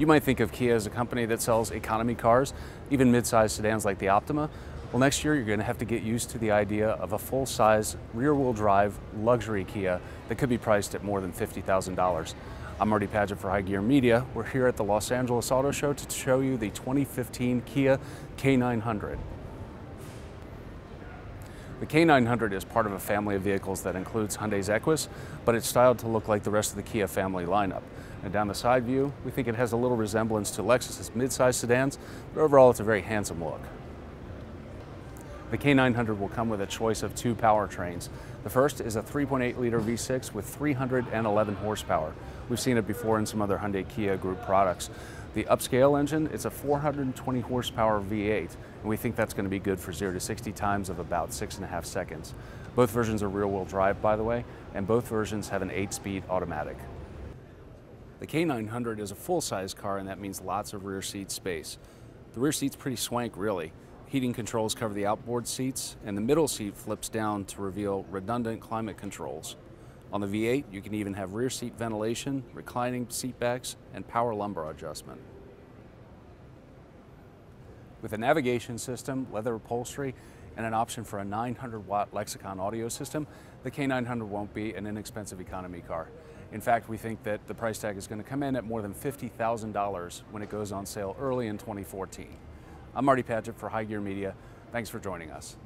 You might think of Kia as a company that sells economy cars, even mid-sized sedans like the Optima. Well, next year you're going to have to get used to the idea of a full-size, rear-wheel drive luxury Kia that could be priced at more than $50,000. I'm Marty Padgett for High Gear Media. We're here at the Los Angeles Auto Show to show you the 2015 Kia K900. The K900 is part of a family of vehicles that includes Hyundai's Equus, but it's styled to look like the rest of the Kia family lineup. And down the side view, we think it has a little resemblance to Lexus's midsize sedans, but overall it's a very handsome look. The K900 will come with a choice of two powertrains. The first is a 3.8 liter V6 with 311 horsepower. We've seen it before in some other Hyundai Kia Group products. The upscale engine is a 420 horsepower V8, and we think that's going to be good for 0 to 60 times of about six and a half seconds. Both versions are rear-wheel drive, by the way, and both versions have an 8-speed automatic. The K900 is a full-size car, and that means lots of rear seat space. The rear seat's pretty swank, really. Heating controls cover the outboard seats, and the middle seat flips down to reveal redundant climate controls. On the V8, you can even have rear seat ventilation, reclining seat backs, and power lumbar adjustment. With a navigation system, leather upholstery, and an option for a 900 watt Lexicon audio system, the K900 won't be an inexpensive economy car. In fact, we think that the price tag is going to come in at more than $50,000 when it goes on sale early in 2014. I'm Marty Padgett for High Gear Media. Thanks for joining us.